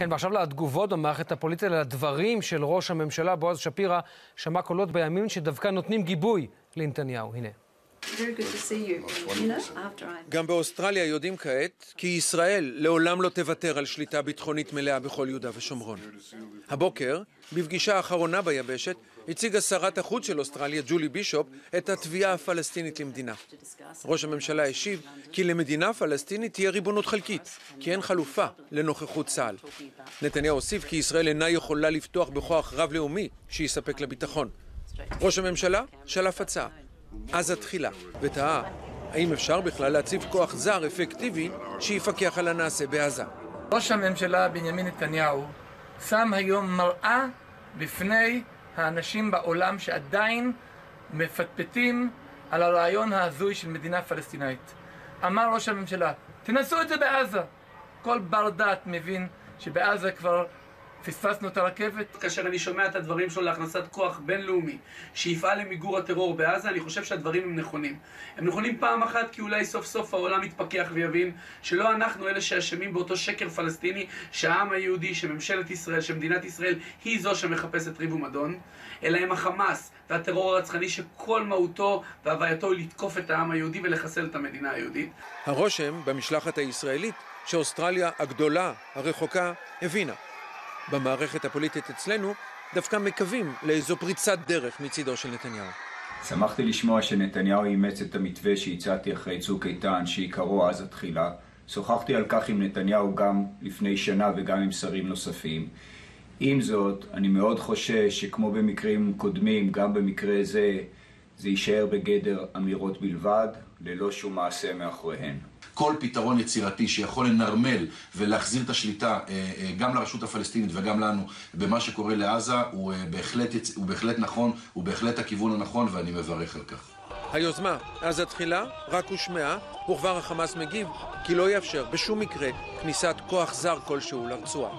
כן, ועכשיו לתגובות במערכת הפוליטית, לדברים של ראש הממשלה בועז שפירא, שמע קולות בימין שדווקא נותנים גיבוי לנתניהו. הנה. גם באוסטרליה יודעים כעת כי ישראל לעולם לא תוותר על שליטה ביטחונית מלאה בכל יהודה ושומרון. הבוקר, בפגישה האחרונה ביבשת, הציגה שרת החוץ של אוסטרליה, ג'ולי בישופ, את התביעה הפלסטינית למדינה. ראש הממשלה השיב כי למדינה פלסטינית תהיה ריבונות חלקית, כי אין חלופה לנוכחות צה"ל. נתניהו הוסיף כי ישראל אינה יכולה לפתוח בכוח רב-לאומי שיספק לביטחון. ראש הממשלה שלף הצעה. עזה תחילה, ותהה האם אפשר בכלל להציב כוח זר אפקטיבי שיפקח על הנעשה בעזה. ראש הממשלה בנימין נתניהו שם היום מראה בפני האנשים בעולם שעדיין מפטפטים על הרעיון ההזוי של מדינה פלסטינאית. אמר ראש הממשלה, תנסו את זה בעזה. כל בר דעת מבין שבעזה כבר פספסנו את הרכבת. כאשר אני שומע את הדברים שלו להכנסת כוח בינלאומי שיפעל למיגור הטרור בעזה, אני חושב שהדברים הם נכונים. הם נכונים פעם אחת כי אולי סוף סוף העולם יתפכח ויבין שלא אנחנו אלה שאשמים באותו שקר פלסטיני שהעם היהודי, שממשלת ישראל, שמדינת ישראל היא זו שמחפשת ריב ומדון, אלא הם החמאס והטרור הרצחני שכל מהותו והווייתו היא לתקוף את העם היהודי ולחסל את המדינה היהודית. הרושם במשלחת הישראלית שאוסטרליה הגדולה, הרחוקה, הבינה. במערכת הפוליטית אצלנו דווקא מקווים לאיזו פריצת דרך מצידו של נתניהו. שמחתי לשמוע שנתניהו אימץ את המתווה שהצעתי אחרי צוק איתן, שעיקרו אז התחילה. שוחחתי על כך עם נתניהו גם לפני שנה וגם עם שרים נוספים. עם זאת, אני מאוד חושש שכמו במקרים קודמים, גם במקרה זה, זה יישאר בגדר אמירות בלבד, ללא שום מעשה מאחוריהן. כל פתרון יצירתי שיכול לנרמל ולהחזיר את השליטה גם לרשות הפלסטינית וגם לנו במה שקורה לעזה הוא בהחלט, הוא בהחלט נכון, הוא בהחלט הכיוון הנכון ואני מברך על כך. היוזמה, עזה תחילה, רק הושמעה, וכבר החמאס מגיב כי לא יאפשר בשום מקרה כניסת כוח זר כלשהו לרצועה.